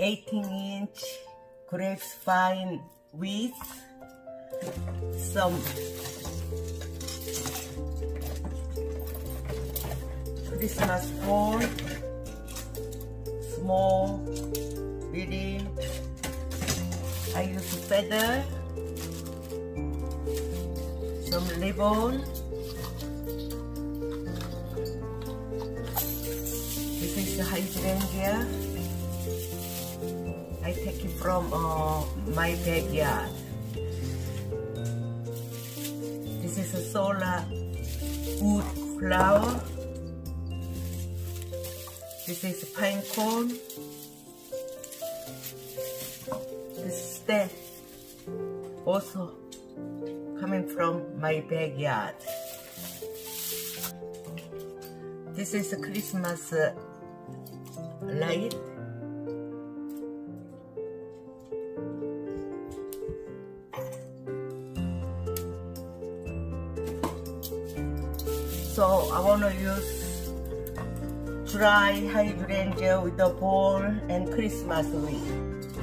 18 inch grapevine with some Christmas ball, small, medium. I use feather, some ribbon. This is hydrangea. I take it from uh, my backyard. This is a sola wood flower. This is pine cone. This stem also coming from my backyard. This is a Christmas uh, light. So I want to use dry hydrangea with the ball and Christmas wreath.